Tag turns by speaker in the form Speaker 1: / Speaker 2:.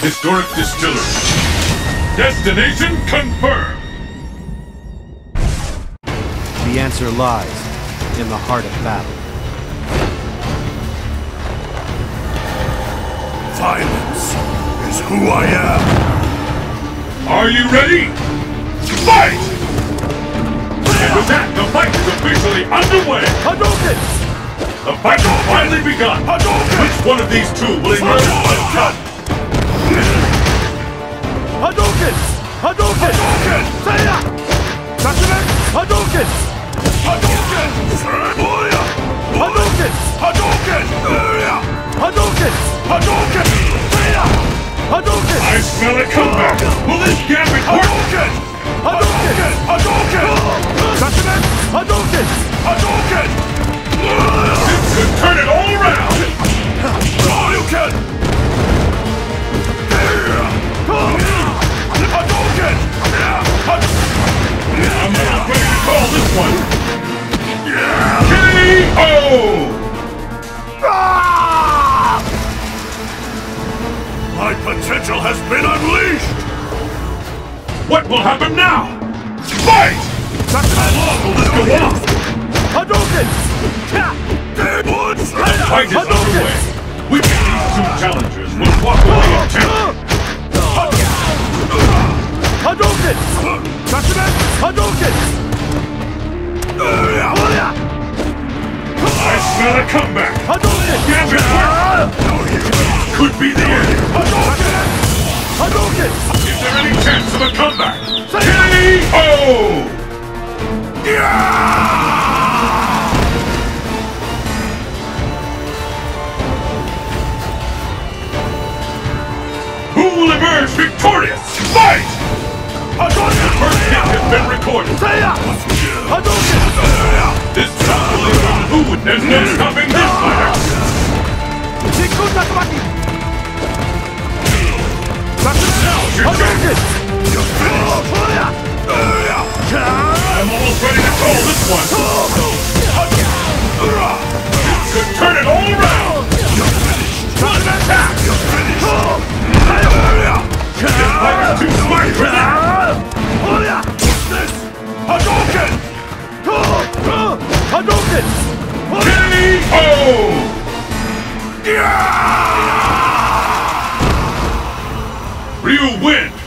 Speaker 1: Historic Distillery. Destination confirmed.
Speaker 2: The answer lies in the heart of battle.
Speaker 3: Violence is who I am.
Speaker 1: Are you ready? Fight! And with that, the fight is officially underway.
Speaker 3: Hadouken!
Speaker 1: The fight has finally begun.
Speaker 3: Hadouken!
Speaker 1: Which one of these two will emerge on top?
Speaker 3: Hadouken! Hadouken! Hadouken! Seiya! Sasuke! Hadouken! Hadouken! Booyah! Hadouken! Hadouken! Booyah! Hadouken! Hadouken! Seiya! Hadouken!
Speaker 1: I smell a comeback. Will this gambit work?
Speaker 3: Hadouken! Hadouken! Hadouken! Sasuke!
Speaker 1: KO!
Speaker 3: My potential has been unleashed!
Speaker 1: What will happen now? Fight! How long will this go on?
Speaker 3: Hadouken!
Speaker 1: The fight is underway. Which of these two challengers will walk away intact?
Speaker 3: Hadouken! Sasuke! Hadouken!
Speaker 1: Smell a comeback. Work. Could be the end. Is there any chance of a comeback? KO! Who will emerge victorious? Fight!
Speaker 3: Hadouken!
Speaker 1: First hit has been recorded. Who would there's no stopping this fighter.
Speaker 3: Nikko Tatsumaki! Sasuke!
Speaker 1: Now's your chance. I'm almost ready to call this one. You win!